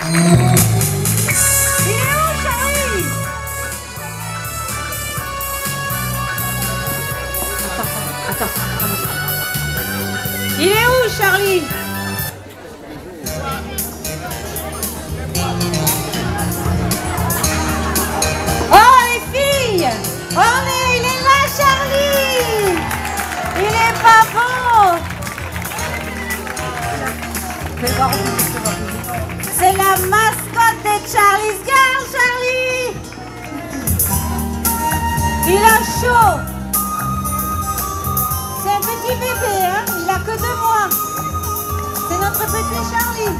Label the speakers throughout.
Speaker 1: pas C'est la mascotte de Charlie's Girl, Charlie. Il a chaud. C'est un petit bébé, hein. Il a que deux mois. C'est notre petit Charlie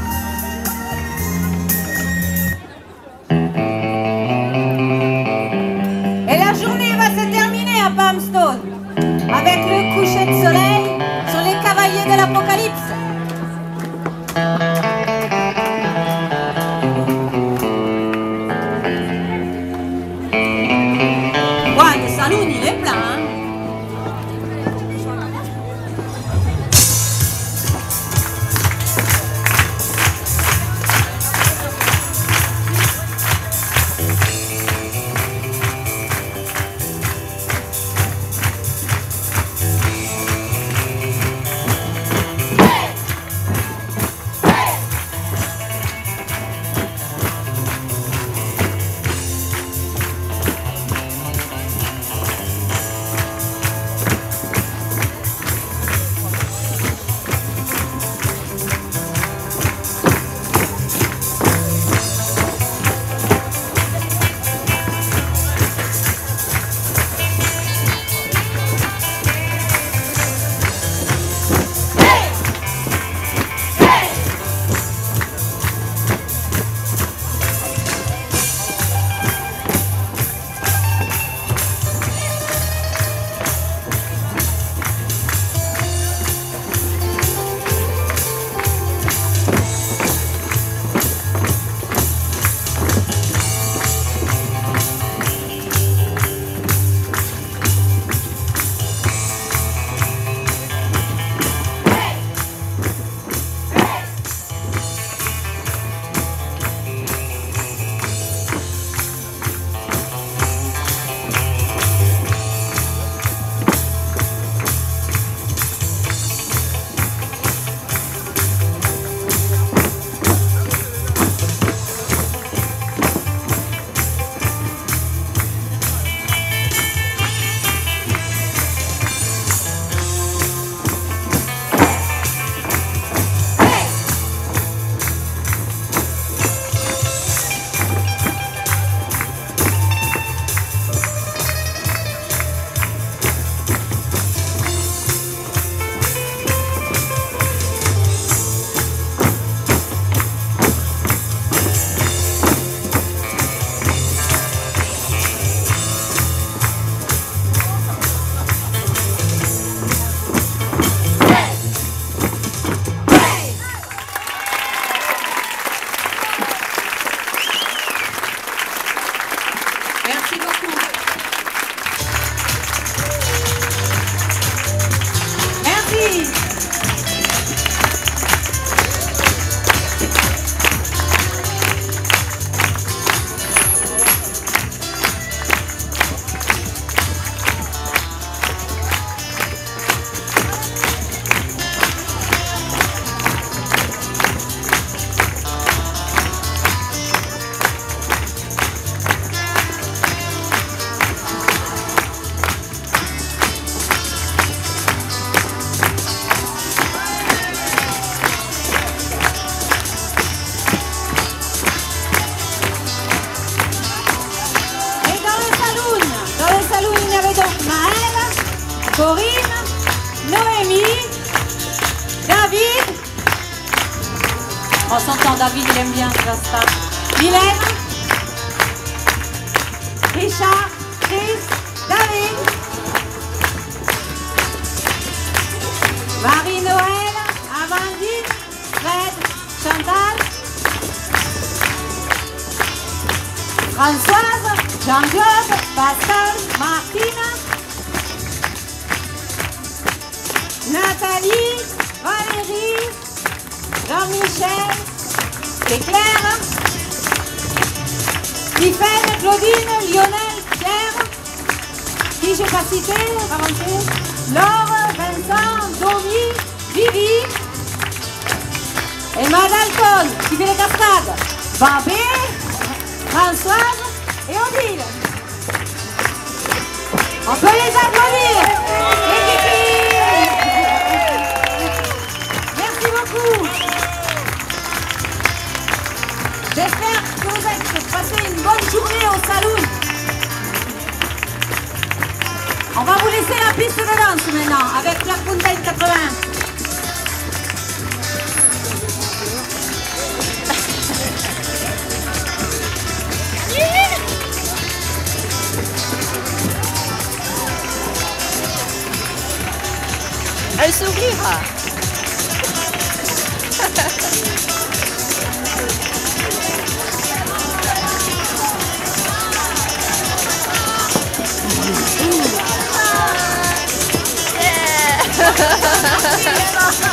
Speaker 1: On s'entend, David, il aime bien ça. Mylène, Richard, Chris, David, Marie-Noël, Amandine, Fred, Chantal, Françoise, Jean-Claude, Pascal, Martina, Nathalie, Valérie, c'est Claire, Stéphane, Claudine, Lionel, Pierre, qui j'ai pas cité, Laure, Vincent, Domi, Vivi, Emma Dalton, qui fait les cascades, Babé, Françoise et Odile. On peut les applaudir. J'espère que vous avez passé une bonne journée au salon. On va vous laisser la piste de danse maintenant avec la Fontaine 80.
Speaker 2: Un sourire.
Speaker 3: まし
Speaker 2: た。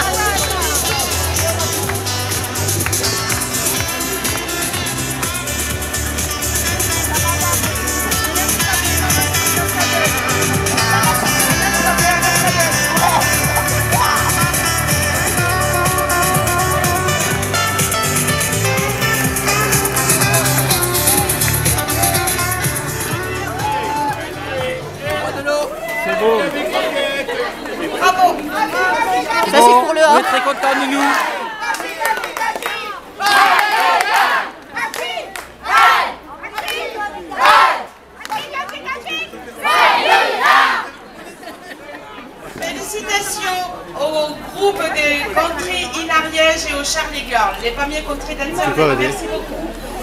Speaker 3: Très contents de nous.
Speaker 4: Félicitations au groupe des country in Ariège et au Charlie Girl, les premiers country dancers. Merci beaucoup.